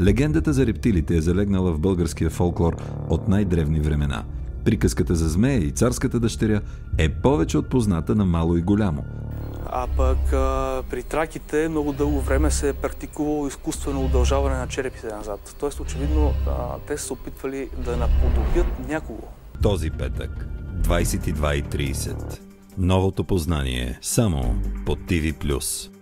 Легендата за рептилите е залегнала в българския фолклор от най-древни времена. Приказката за змея и царската дъщеря е повече от позната на мало и голямо. А пък а, при траките много дълго време се е практикувало изкуствено удължаване на черепите назад. Тоест, очевидно, а, те са се опитвали да наподобят някого. Този петък, 22.30. Новото познание само по TV+.